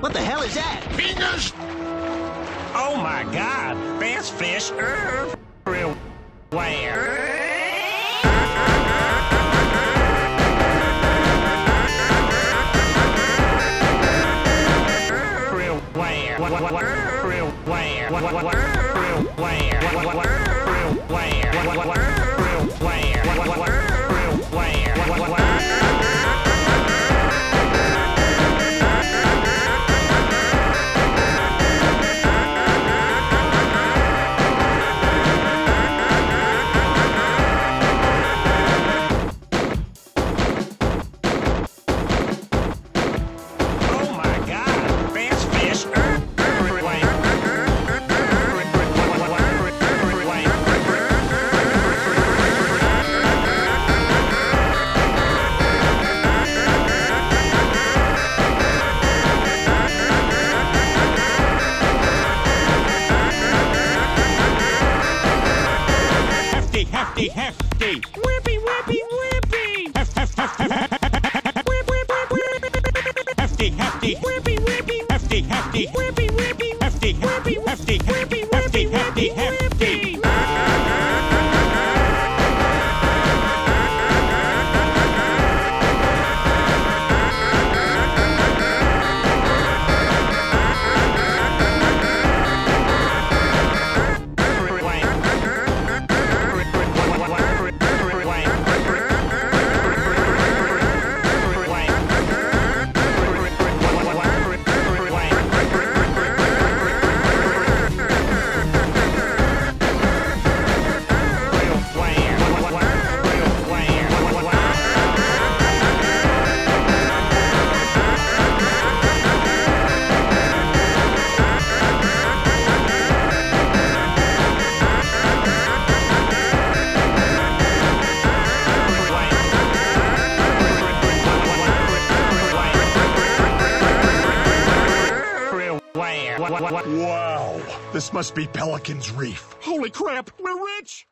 What the hell is that? Fingers! Oh my god, bass fish everywhere. Oh Hefty, hefty, hefty. Whippy, whippy, whippy. Hef, hef, hef, hef. Whip, whip, whip, whip. Hefty, hefty. Whippy, whippy. Hefty, hefty. Whippy, whippy. Hefty, hefty, hefty, hefty, hefty, hefty, hefty. Wow, this must be Pelican's Reef. Holy crap, we're rich!